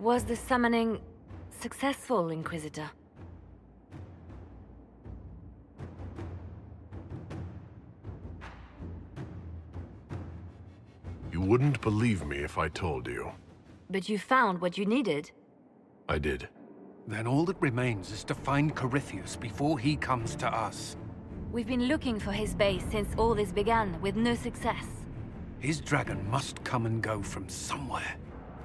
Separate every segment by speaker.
Speaker 1: Was the summoning successful, Inquisitor?
Speaker 2: You wouldn't believe me if I told you.
Speaker 1: But you found what you needed?
Speaker 2: I did.
Speaker 3: Then all that remains is to find Corypheus before he comes to us.
Speaker 1: We've been looking for his base since all this began, with no success.
Speaker 3: His dragon must come and go from somewhere.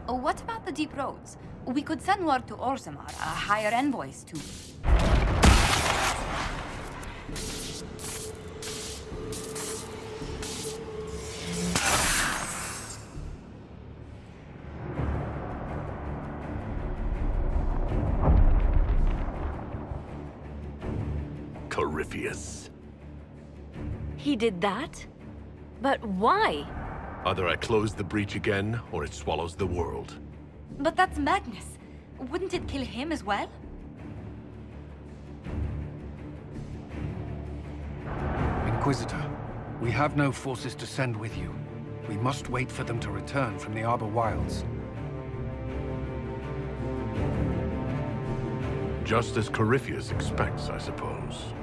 Speaker 4: Oh, what about the deep roads? We could send word to Orzammar, uh, hire envoys to...
Speaker 2: Corypheus.
Speaker 1: He did that? But why?
Speaker 2: Either I close the breach again, or it swallows the world.
Speaker 4: But that's Magnus. Wouldn't it kill him as well?
Speaker 3: Inquisitor, we have no forces to send with you. We must wait for them to return from the Arbor Wilds.
Speaker 2: Just as Corypheus expects, I suppose.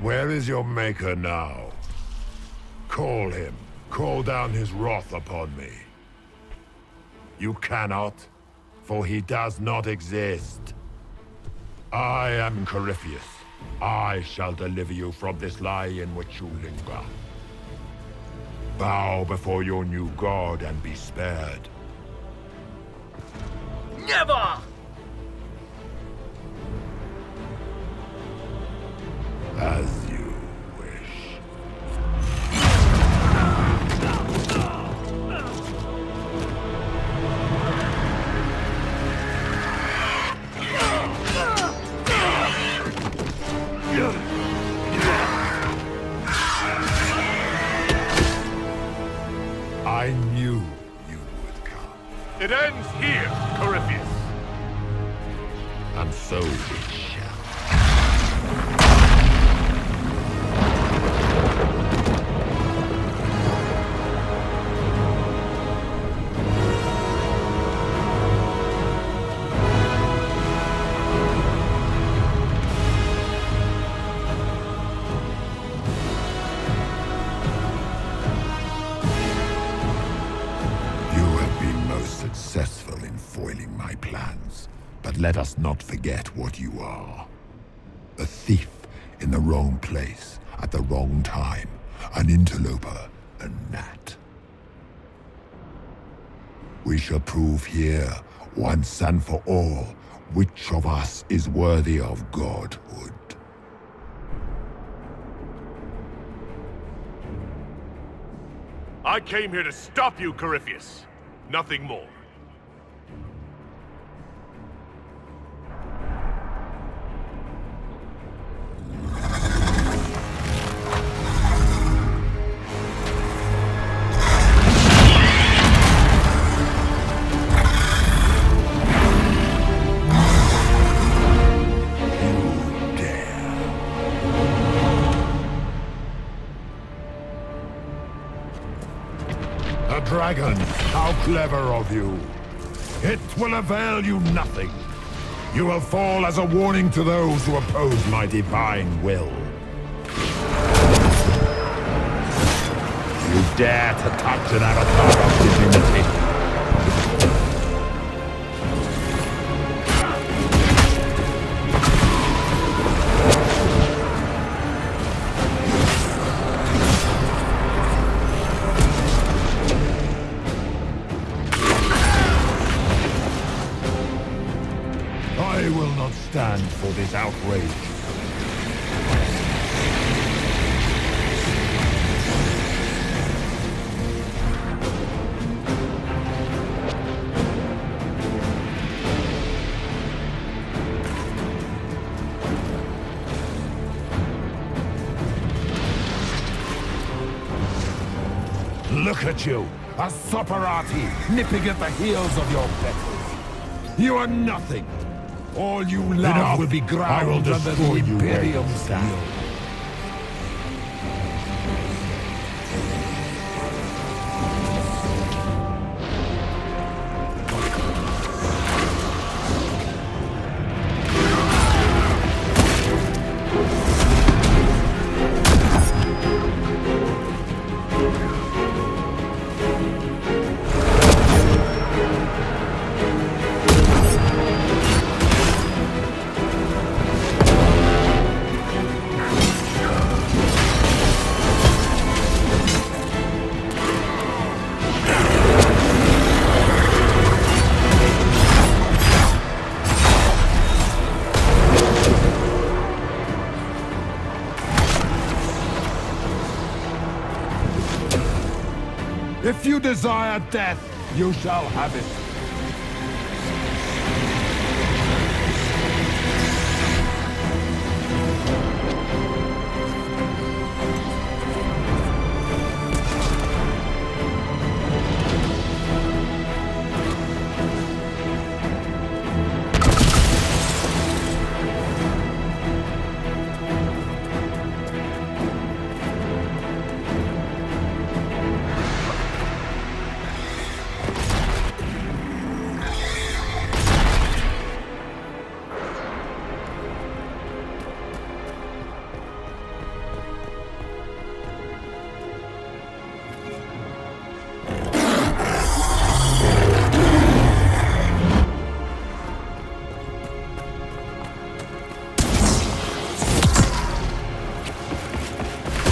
Speaker 5: Where is your maker now? Call him. Call down his wrath upon me. You cannot, for he does not exist. I am Corypheus. I shall deliver you from this lie in which you linger. Bow before your new god and be spared.
Speaker 6: Never!
Speaker 2: Here, Corypheus.
Speaker 5: and so it shall. Let us not forget what you are. A thief in the wrong place at the wrong time, an interloper, a gnat. We shall prove here, once and for all, which of us is worthy of godhood.
Speaker 2: I came here to stop you, Corypheus. Nothing more.
Speaker 5: dragon! How clever of you! It will avail you nothing. You will fall as a warning to those who oppose my divine will. You dare to touch an avatar of for this outrage. Look at you, a Soporati nipping at the heels of your betters. You are nothing. All you love will be ground under the
Speaker 6: destroy you
Speaker 5: If you desire death, you shall have it.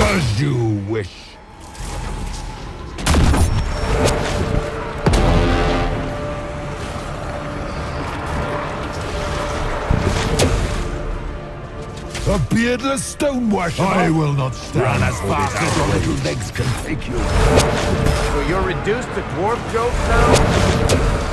Speaker 5: As you wish. A beardless stone worshiper? Uh-huh. I will not stand
Speaker 6: Run as
Speaker 5: for
Speaker 6: fast as your little legs can take you.
Speaker 7: So you're reduced to dwarf jokes now?